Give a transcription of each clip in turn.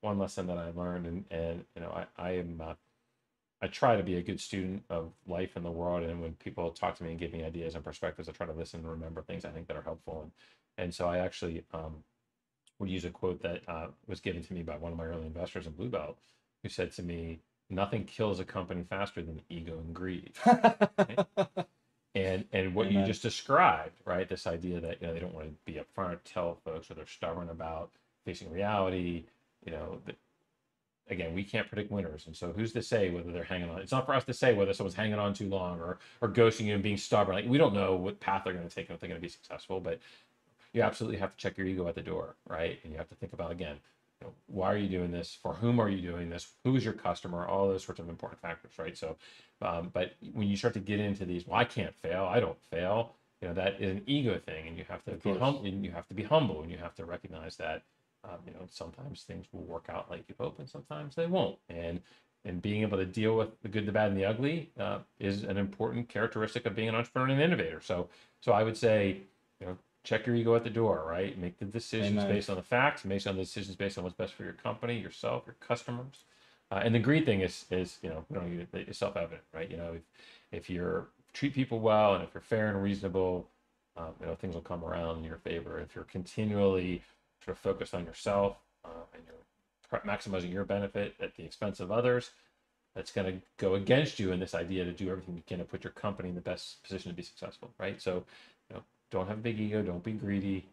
one lesson that I learned, and and you know, I I am. Uh, I try to be a good student of life in the world, and when people talk to me and give me ideas and perspectives, I try to listen and remember things I think that are helpful. And and so I actually um, would use a quote that uh, was given to me by one of my early investors in Bluebelt, who said to me, "Nothing kills a company faster than ego and greed." Right? and and what Amen. you just described, right? This idea that you know they don't want to be upfront, tell folks, or they're stubborn about facing reality. You know, that again, we can't predict winners, and so who's to say whether they're hanging on? It's not for us to say whether someone's hanging on too long or or ghosting you and being stubborn. Like we don't know what path they're going to take and if they're going to be successful, but you absolutely have to check your ego at the door, right? And you have to think about again, you know, why are you doing this? For whom are you doing this? Who is your customer? All those sorts of important factors, right? So, um, but when you start to get into these, well, I can't fail. I don't fail. You know, that is an ego thing, and you have to be humble. And you have to be humble, and you have to recognize that. Um, you know, sometimes things will work out like you hope, and sometimes they won't. And and being able to deal with the good, the bad, and the ugly uh, is an important characteristic of being an entrepreneur and an innovator. So, so I would say, you know, check your ego at the door, right? Make the decisions Amen. based on the facts, make on the decisions based on what's best for your company, yourself, your customers. Uh, and the greed thing is, is you know, you know, it's self-evident, right? You know, if if you're treat people well and if you're fair and reasonable, um, you know, things will come around in your favor. If you're continually sort of focused on yourself uh, and you're maximizing your benefit at the expense of others, that's going to go against you in this idea to do everything you can to put your company in the best position to be successful, right? So, you know, don't have a big ego, don't be greedy,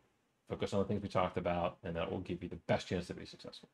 focus on the things we talked about, and that will give you the best chance to be successful.